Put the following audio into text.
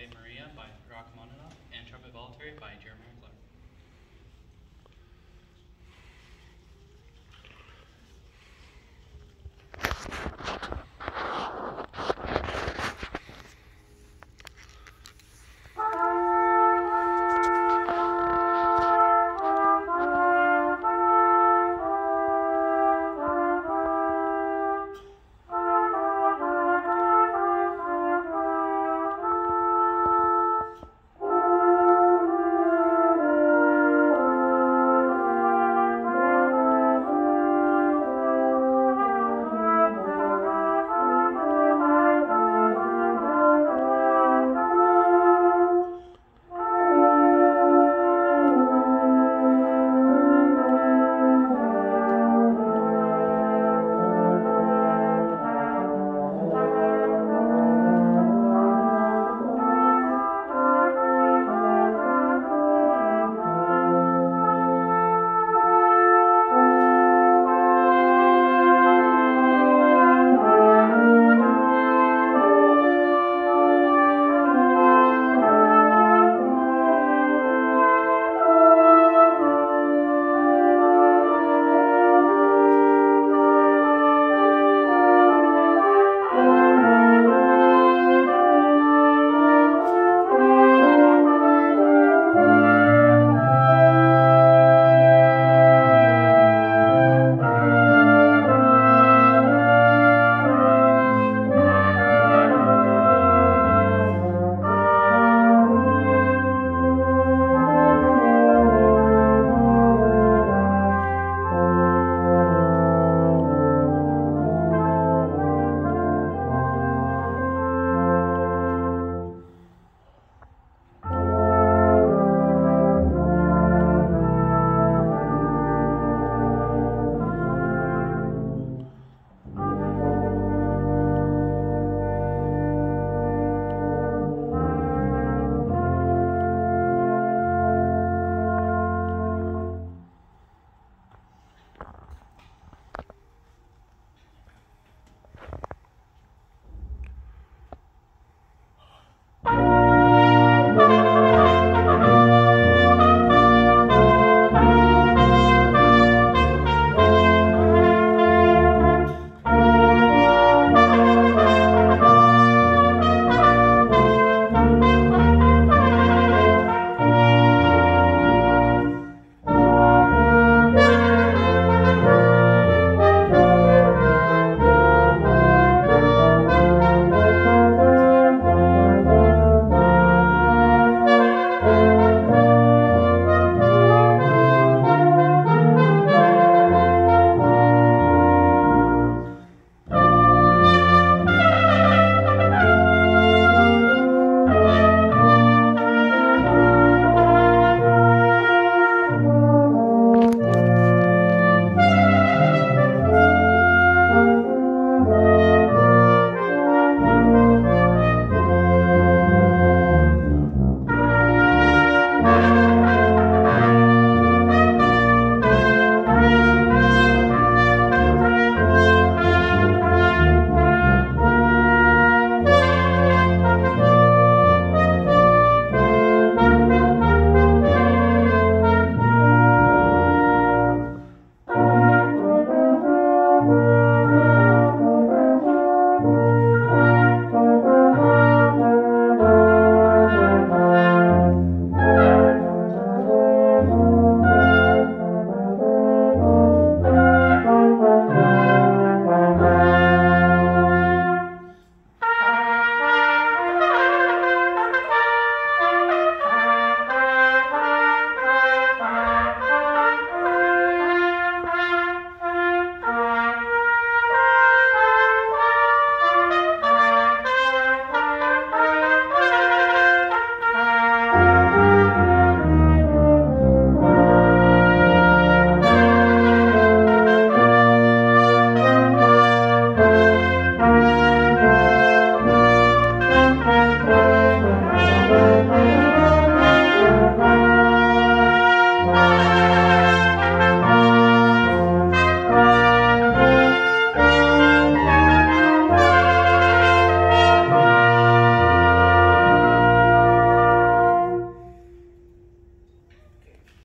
Ave Maria by Rachmaninoff, and Trumpet Voluntary by Jeremiah